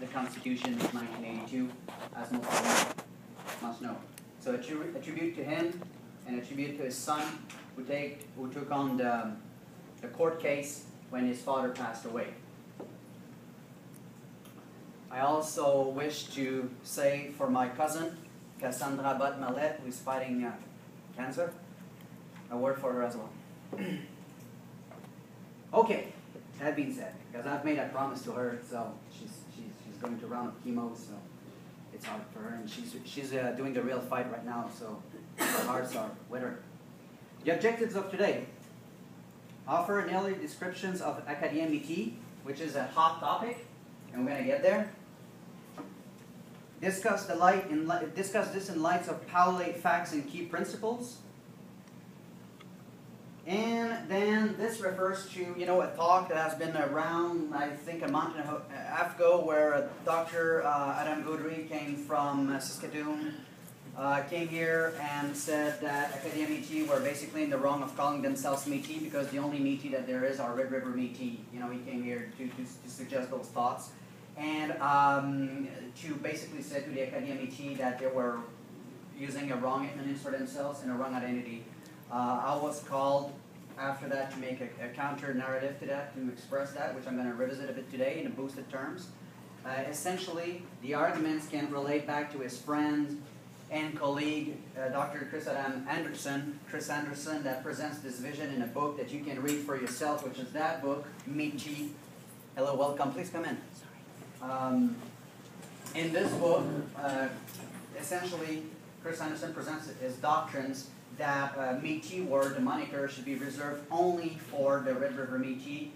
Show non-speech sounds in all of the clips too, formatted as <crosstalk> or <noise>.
the Constitution of 1982, as you must know. So a, tri- a tribute to him and a tribute to his son, who, take, who took on the, the court case when his father passed away. I also wish to say for my cousin, Cassandra Bott Mallet, who is fighting uh, cancer, a word for her as well. <clears throat> okay, that being said, because I've made a promise to her, so she's going to round up chemo, so it's hard for her, and she's, she's uh, doing the real fight right now, so our hearts are with her. The objectives of today offer an early descriptions of academia which is a hot topic, and we're going to get there. Discuss the light in discuss this in lights of Paulate facts and key principles. And then this refers to, you know, a talk that has been around, I think, a month and a half ago, where Dr. Uh, Adam Gaudry came from uh, Saskatoon, uh, came here and said that Academia Métis were basically in the wrong of calling themselves Métis because the only Métis that there is are Red River Métis. You know, he came here to, to, to suggest those thoughts and um, to basically say to the Academia Métis that they were using a wrong ethnonym for themselves and a wrong identity. Uh, I was called after that to make a, a, counter narrative to that, to express that, which I'm going to revisit a bit today in boosted terms. Uh, essentially, the arguments can relate back to his friend and colleague, uh, Dr. Chris Adam Andersen, Chris Andersen, that presents this vision in a book that you can read for yourself, which is that book, Métis. Hello, welcome. Please come in. Um, in this book, uh, essentially, Chris Andersen presents his doctrines that uh, Métis word, the moniker, should be reserved only for the Red River Métis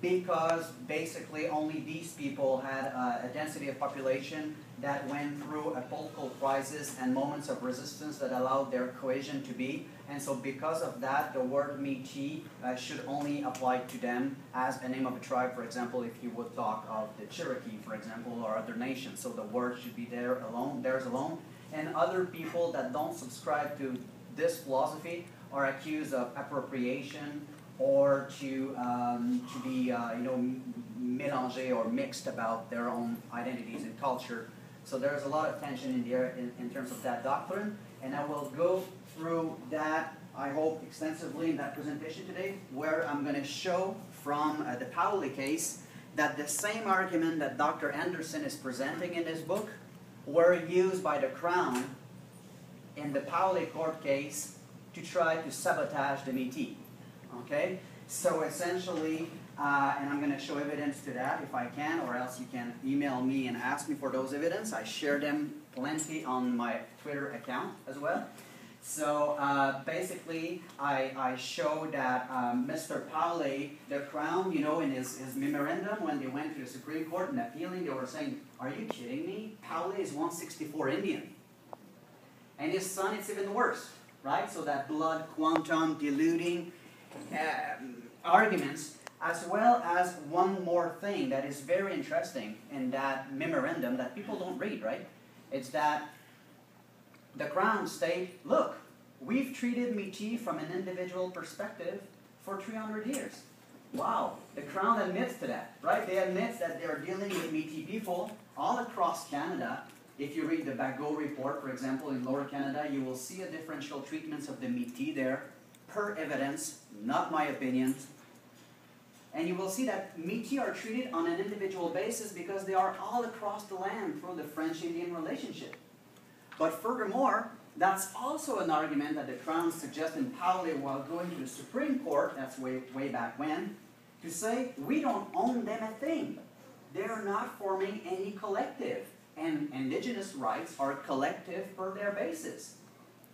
because basically only these people had uh, a density of population that went through a political crisis and moments of resistance that allowed their cohesion to be. And so because of that, the word Métis uh, should only apply to them as a name of a tribe, for example, if you would talk of the Cherokee, for example, or other nations. So the word should be there alone, theirs alone. And other people that don't subscribe to this philosophy are accused of appropriation or to, um, to be, uh, you know, mélangé or mixed about their own identities and culture. So there's a lot of tension in there in, in terms of that doctrine, and I will go through that, I hope, extensively in that presentation today, where I'm going to show from uh, the Powley case that the same argument that Dr. Andersen is presenting in his book were used by the Crown in the Powley court case to try to sabotage the Métis. Okay? So essentially, uh, and I'm going to show evidence to that if I can, or else you can email me and ask me for those evidence. I share them plenty on my Twitter account as well. So uh, basically, I, I show that um, Mr. Powley, the Crown, you know, in his, his memorandum when they went to the Supreme Court and appealing, they were saying, Are you kidding me? Powley is 164 Indian. And his son, it's even worse, right? So that blood quantum diluting um, arguments, as well as one more thing that is very interesting in that memorandum that people don't read, right? It's that the Crown state, look, we've treated Métis from an individual perspective for 300 years. Wow, the Crown admits to that, right? They admit that they're dealing with Métis people all across Canada. If you read the Bagot report, for example, in Lower Canada, you will see a differential treatments of the Métis there per evidence, not my opinion. And you will see that Métis are treated on an individual basis because they are all across the land through the French-Indian relationship. But furthermore, that's also an argument that the Crown suggested in Powley while going to the Supreme Court, that's way, way back when, to say, we don't own them a thing. They're not forming any collective. And indigenous rights are collective per their basis.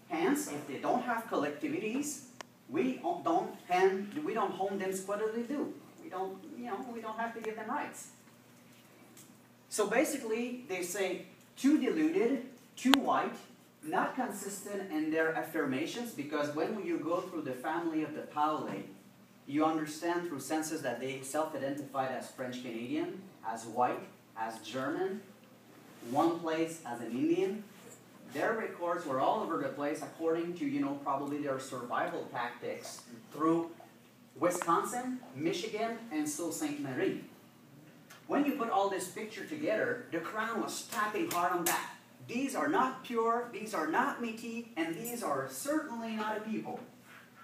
Hence, if they don't have collectivities, we don't hand, we don't hone them what do? We don't, you know, we don't have to give them rights. So basically, they say too diluted, too white, not consistent in their affirmations because when you go through the family of the Powley, you understand through census that they self-identified as French Canadian, as white, as German, one place as an Indian, their records were all over the place according to, you know, probably their survival tactics through Wisconsin, Michigan, and Sault Ste. Marie. when you put all this picture together, the crown was tapping hard on that. These are not pure, these are not Métis, and these are certainly not a people.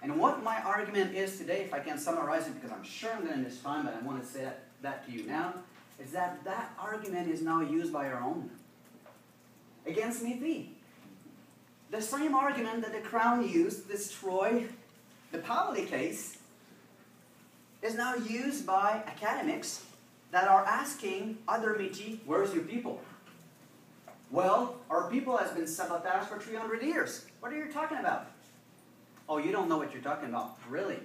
And what my argument is today, if I can summarize it, because I'm sure I'm going to miss time, but I want to say that, that to you now, is that that argument is now used by our own against Métis. The same argument that the Crown used to destroy the Powley case is now used by academics that are asking other Métis, where's your people? Well, our people has been sabotaged for 300 years. What are you talking about? Oh, you don't know what you're talking about. Really?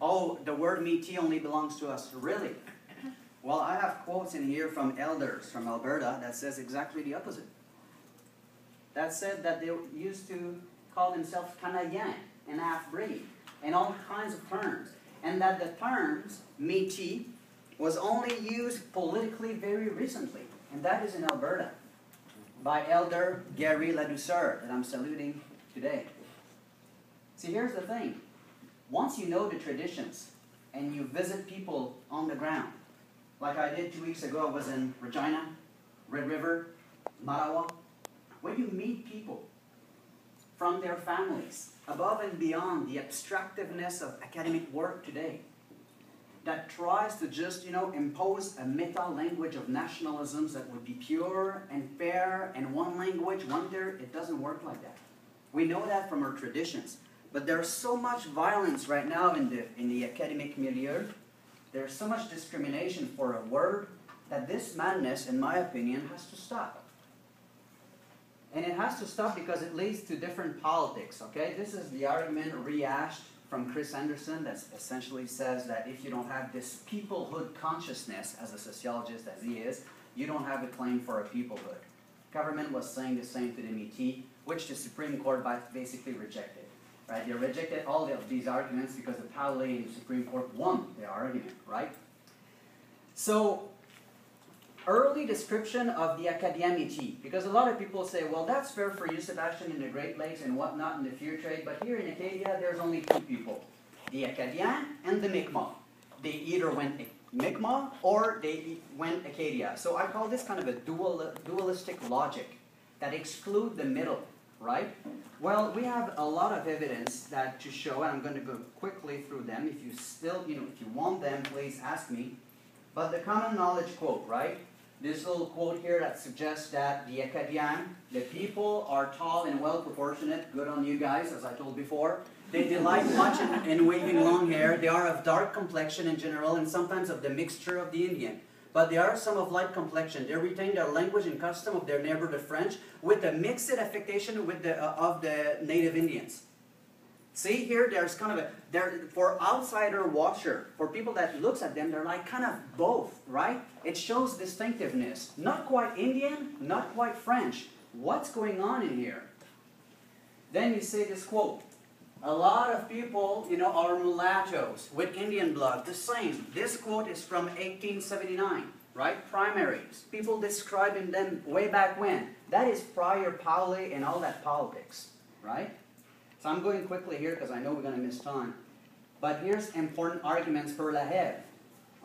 Oh, the word Métis only belongs to us. Really? Well, I have quotes in here from elders from Alberta that says exactly the opposite. That said that they used to call themselves Canadiens and half-breed and all kinds of terms. And that the terms Métis was only used politically very recently. And that is in Alberta by Elder Gary Ladouceur that I'm saluting today. See, here's the thing. Once you know the traditions and you visit people on the ground, like I did two weeks ago, I was in Regina, Red River, Marawa. When you meet people from their families, above and beyond the abstractiveness of academic work today, that tries to just, you know, impose a meta language of nationalisms that would be pure and fair and one language, wonder, it doesn't work like that. We know that from our traditions. But there's so much violence right now in the, in the academic milieu. There's so much discrimination for a word that this madness, in my opinion, has to stop. And it has to stop because it leads to different politics, okay? This is the argument rehashed from Chris Andersen that essentially says that if you don't have this peoplehood consciousness as a sociologist as he is, you don't have a claim for a peoplehood. Government was saying the same to the Métis, which the Supreme Court basically rejected. Right? They rejected all of these arguments because the the Supreme Court won the argument, right? So early description of the Acadiamity, because a lot of people say, well, that's fair for you, Sebastian, in the Great Lakes and whatnot in the fur trade, but here in Acadia, there's only two people, the Acadian and the Mi'kmaq. They either went Mi'kmaq or they went Acadia. So I call this kind of a dual, dualistic logic that exclude the middle, right? Well, we have a lot of evidence that to show, and I'm going to go quickly through them. If you still, you know, if you want them, please ask me. But the common knowledge quote, right? This little quote here that suggests that the Acadian, the people are tall and well proportionate. Good on you guys, as I told before. They delight much in, in waving long hair. They are of dark complexion in general, and sometimes of the mixture of the Indian. But they are some of light complexion. They retain their language and custom of their neighbor, the French, with a mixed affectation with the, uh, of the native Indians. See here, there's kind of a, there, for outsider watcher, for people that looks at them, they're like kind of both, right? It shows distinctiveness. Not quite Indian, not quite French. What's going on in here? Then you say this quote, a lot of people, you know, are mulattoes with Indian blood, the same. This quote is from 1879, right? Primaries. People describing them way back when. That is prior Powley and all that politics, right? So I'm going quickly here because I know we're going to miss time. But here's important arguments for La Heve.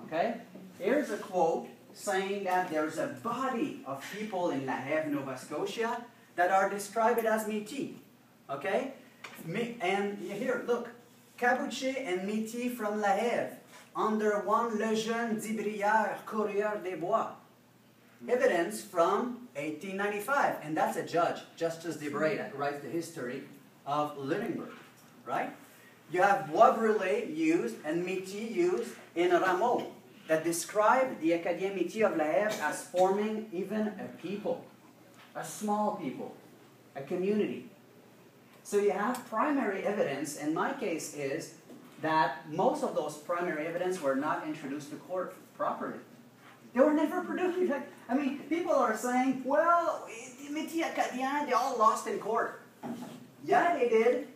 Okay? Here's a quote saying that there's a body of people in La Heve, Nova Scotia, that are described as Métis. Okay? And here, look. Caboche and Métis from La Heve, under one Lejeune d'Ibrière, coureur des bois. Evidence from 1895, and that's a judge, Justice Debray, that writes the history of Lunenburg, right? You have Bois Brûlé used and Métis used in Rameau that describe the Acadien Métis of La Heve as forming even a people, a small people, a community. So you have primary evidence, and my case is that most of those primary evidence were not introduced to court properly. They were never produced. <laughs> I mean, people are saying, well, they all lost in court. Yeah, they did.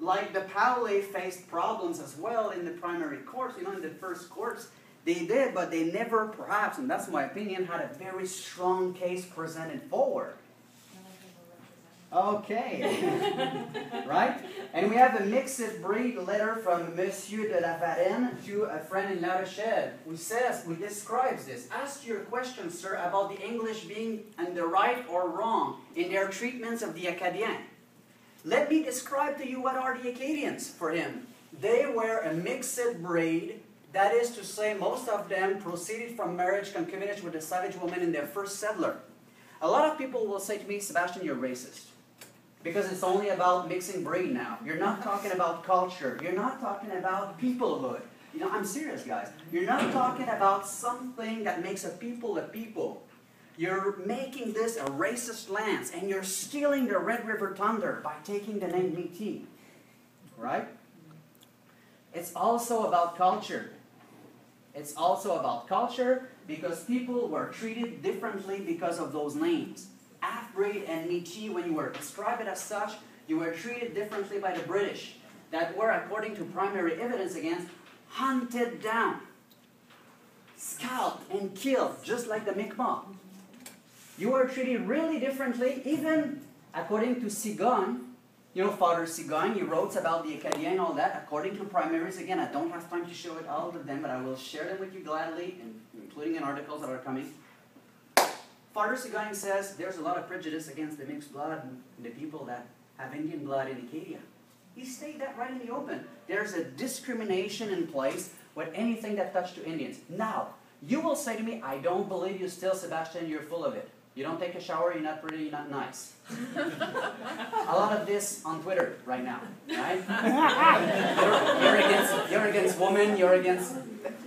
Like the Powley faced problems as well in the primary courts, you know, in the first courts. They did, but they never, perhaps, and that's my opinion, had a very strong case presented forward. Okay. <laughs> right? And we have a mixed breed letter from Monsieur de la Varenne to a friend in La Rochelle who says, who describes this. Ask your question, sir, about the English being in the right or wrong in their treatments of the Acadiens. Let me describe to you what are the Acadians for him. They were a mixed breed, that is to say, most of them proceeded from marriage concubinage with a savage woman in their first settler. A lot of people will say to me, Sebastian, you're racist. Because it's only about mixing breed now. You're not talking about culture. You're not talking about peoplehood. You know, I'm serious, guys. You're not talking about something that makes a people a people. You're making this a racist lance, and you're stealing the Red River Thunder by taking the name Métis. Right? It's also about culture. It's also about culture because people were treated differently because of those names half-breed and Métis, when you were described as such, you were treated differently by the British, that were, according to primary evidence against, hunted down, scalped and killed, just like the Mi'kmaq. You were treated really differently, even according to Sigogne, you know, Father Sigogne, he wrote about the Acadiens and all that, according to primaries. Again, I don't have time to show it all of them, but I will share them with you gladly, including in articles that are coming. Father Sigogne says there's a lot of prejudice against the mixed blood and the people that have Indian blood in Acadia. He stated that right in the open. There's a discrimination in place with anything that touched to Indians. Now, you will say to me, I don't believe you still, Sebastian, you're full of it. You don't take a shower, you're not pretty, you're not nice. a lot of this on Twitter right now, right? you're, <laughs> you're, against, you're against women, you're against...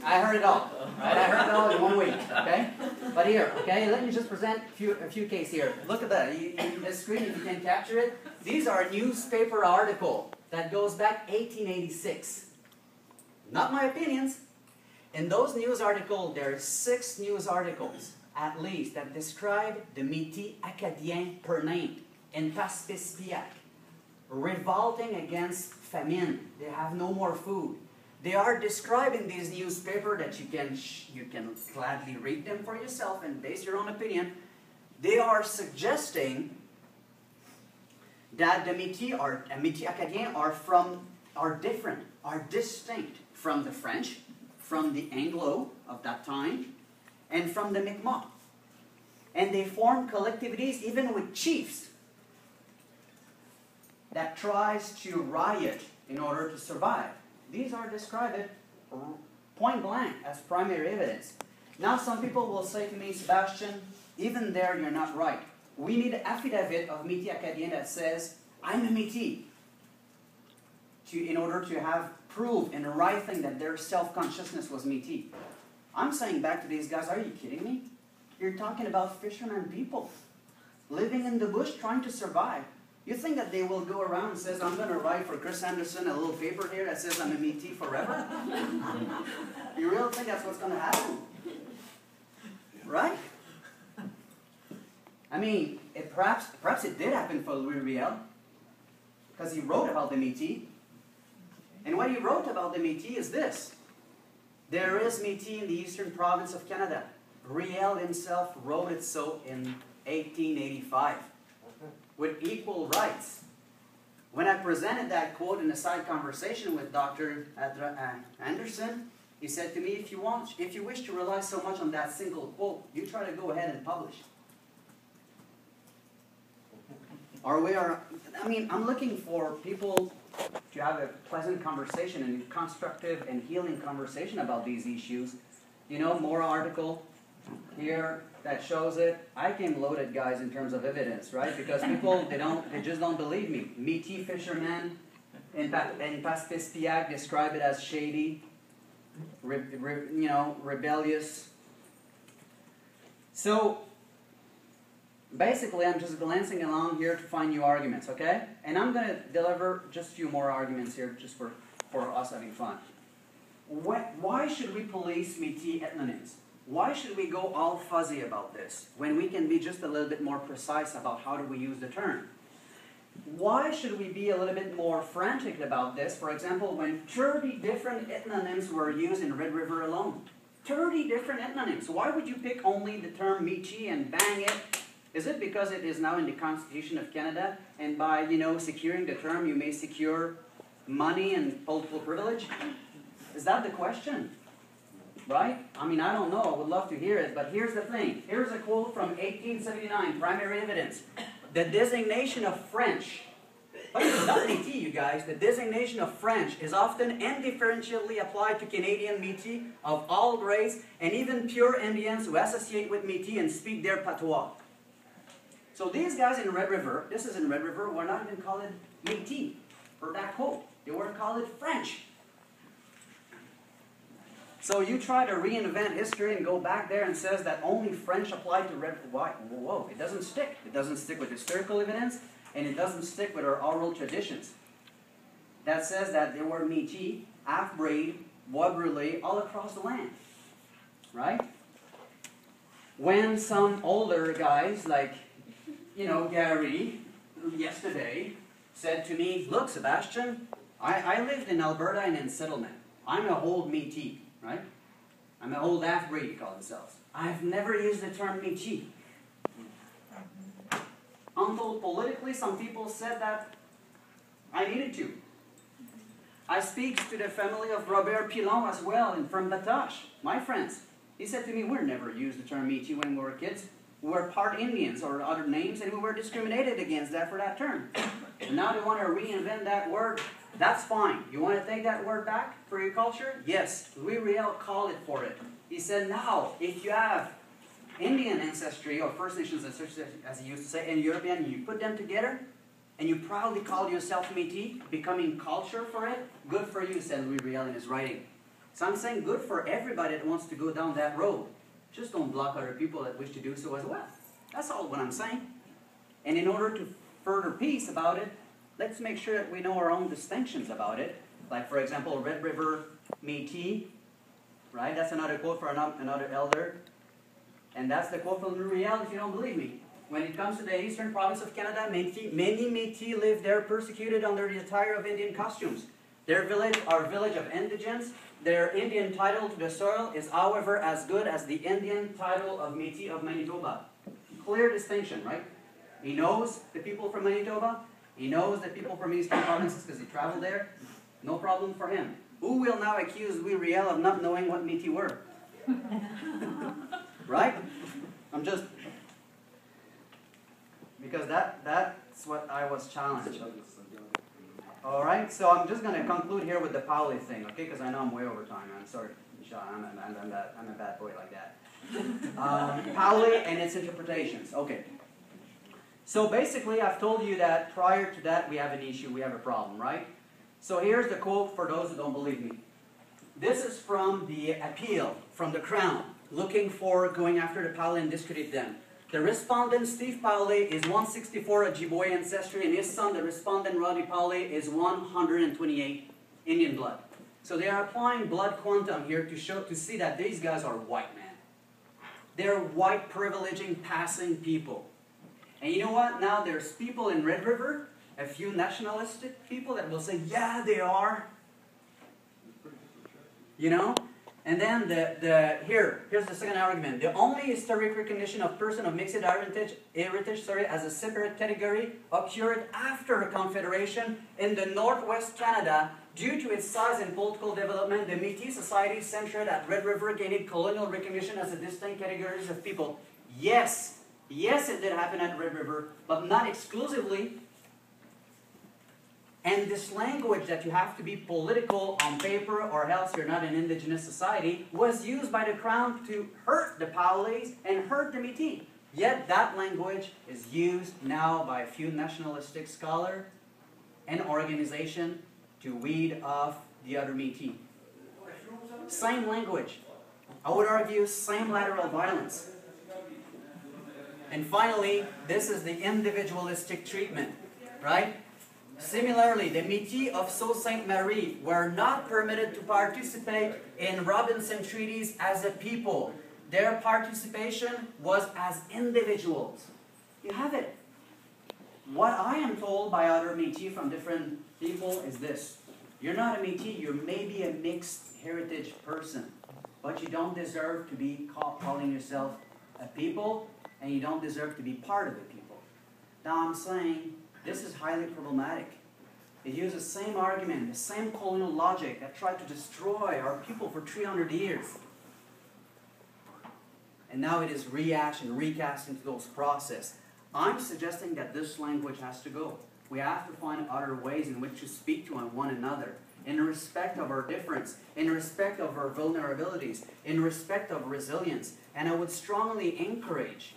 I heard it all, right? I heard it all in one week, okay? But here, okay, let me just present a few, a few cases here. Look at that. You, you, screen, if you can capture it. These are a newspaper article that goes back 1886. Not my opinions. In those news articles, there are six news articles, at least, that describe the Métis Acadien per name in Paspébiac, revolting against famine. They have no more food. They are describing these newspaper that you can, you can gladly read them for yourself and base your own opinion. They are suggesting that the Métis are, Métis Acadiens are from, are different, are distinct from the French, from the Anglo of that time, and from the Mi'kmaq. And they form collectivities even with chiefs that tries to riot in order to survive. These are described point blank as primary evidence. Now some people will say to me, Sebastian, even there you're not right. We need an affidavit of Métis Acadien that says, I'm a to, in order to have proof in writing that their self-consciousness was Métis. I'm saying back to these guys, are you kidding me? You're talking about fishermen people living in the bush trying to survive. You think that they will go around and says, I'm going to write for Chris Andersen a little paper here that says I'm a Métis forever? <laughs> you really think that's what's going to happen? Right? I mean, it perhaps, perhaps it did happen for Louis Riel, because he wrote about the Métis. And what he wrote about the Métis is this. There is Métis in the eastern province of Canada. Riel himself wrote it so in 1885 with equal rights. When I presented that quote in a side conversation with Dr. Uh, Andersen, he said to me, if you want, if you wish to rely so much on that single quote, you try to go ahead and publish. Or we are, I mean, I'm looking for people to have a pleasant conversation and constructive and healing conversation about these issues. You know, more article here, that shows it. I came loaded, guys, in terms of evidence, right? Because people, they don't, they just don't believe me. Métis fishermen in, pa in describe it as shady, re, re, you know, rebellious. So, basically, I'm just glancing along here to find new arguments, okay? And I'm going to deliver just a few more arguments here just for, for us having fun. What, why should we police Métis ethnonyms? Why should we go all fuzzy about this when we can be just a little bit more precise about how do we use the term? Why should we be a little bit more frantic about this? For example, when 30 different ethnonyms were used in Red River alone. 30 different ethnonyms. Why would you pick only the term Michi and bang it Is it because it is now in the Constitution of Canada, and by you know securing the term, you may secure money and political privilege? Is that the question? Right? I mean, I don't know. I would love to hear it, but here's the thing. Here's a quote from 1879, primary evidence. The designation of French but it's not Métis, you guys. The designation of French is often indifferentially applied to Canadian Métis of all grades and even pure Indians who associate with Métis and speak their patois. So these guys in Red River, this is in Red River, were not even called Métis for that quote. They were called French. So you try to reinvent history and go back there and says that only French applied to Red white. Whoa, it doesn't stick. It doesn't stick with historical evidence and it doesn't stick with our oral traditions. That says that there were Métis, half-breed, bois brûlés all across the land. Right? When some older guys like, you know, Gary, yesterday, said to me, look, Sebastian, I, I lived in Alberta and in settlement. I'm a old Métis, right? I'm an old half-breed, you call themselves. I've never used the term Métis. Until politically, some people said that I needed to. I speak to the family of Robert Pilon as well, and from Batoche, my friends. He said to me, we never used the term Métis when we were kids. We were part Indians or other names, and we were discriminated against that for that term. And now they want to reinvent that word. That's fine. You want to take that word back for your culture? Yes. We real called it for it. He said, now, if you have Indian ancestry or First Nations ancestry, as he used to say, and European, you put them together, and you proudly call yourself Métis, becoming culture for it, good for you, said Louis Riel in his writing. So I'm saying good for everybody that wants to go down that road. Just don't block other people that wish to do so as well. That's all what I'm saying. And in order to further peace about it, let's make sure that we know our own distinctions about it. Like, for example, Red River Métis, right? That's another quote for another elder. And that's the quote from Riel if you don't believe me. When it comes to the eastern province of Canada, Métis, many Métis live there persecuted under the attire of Indian costumes. Their village, our village of indigents, their Indian title to the soil is, however, as good as the Indian title of Métis of Manitoba. Clear distinction, right? He knows the people from Manitoba. He knows that people from eastern provinces because he traveled there. No problem for him. Who will now accuse Louis Riel of not knowing what Métis were? <laughs> Right? I'm just because that that's what I was challenged. All right, so I'm just going to conclude here with the Powley thing, okay? Because I know I'm way over time. I'm sorry, I'm, I'm, I'm a bad boy like that. <laughs> Um, Powley and its interpretations. Okay. So basically, I've told you that prior to that, we have an issue, we have a problem, right? So here's the quote for those who don't believe me. This is from the appeal from the Crown looking for going after the Powley and discredit them. The respondent, Steve Powley, is 164 Ojibwe ancestry, and his son, the respondent, Roddy Powley, is 128 Indian blood. So they are applying blood quantum here to show to see that these guys are white men. They're white privileging passing people. And you know what? Now there's people in Red River, a few nationalistic people that will say, yeah, they are. You know? And then the, the here, here's the second argument. The only historic recognition of person of mixed heritage, heritage sorry, as a separate category occurred after the Confederation in the Northwest Canada due to its size and political development. The Métis society centered at Red River gained colonial recognition as a distinct categories of people. Yes, yes, it did happen at Red River, but not exclusively. And this language that you have to be political on paper or else you're not an indigenous society was used by the crown to hurt the Powleys and hurt the Métis. Yet that language is used now by a few nationalistic scholars and organization to weed off the other Métis. Same language. I would argue same lateral violence. And finally, this is the individualistic treatment, right? Similarly, the Métis of Sault Ste. Marie were not permitted to participate in Robinson treaties as a people. Their participation was as individuals. You have it. What I am told by other Métis from different people is this. You're not a Métis, you're maybe a mixed heritage person, but you don't deserve to be calling yourself a people and you don't deserve to be part of it, people. Now I'm saying this is highly problematic. It uses the same argument, the same colonial logic that tried to destroy our people for 300 years. And now it is rehashed and recast into those process. I'm suggesting that this language has to go. We have to find other ways in which to speak to one another, in respect of our difference, in respect of our vulnerabilities, in respect of resilience. And I would strongly encourage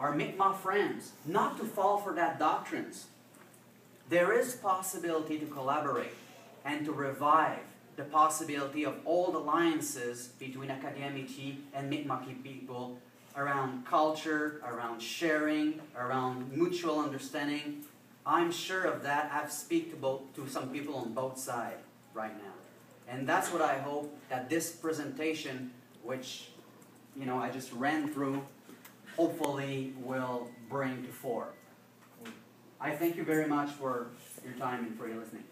our Mi'kmaq friends not to fall for that doctrines. There is possibility to collaborate and to revive the possibility of old alliances between Akademiki and Mi'kmaq people around culture, around sharing, around mutual understanding. I'm sure of that. I've speak to both to some people on both sides right now. And that's what I hope that this presentation, which you know I just ran through, hopefully will bring to fore. I thank you very much for your time and for your listening.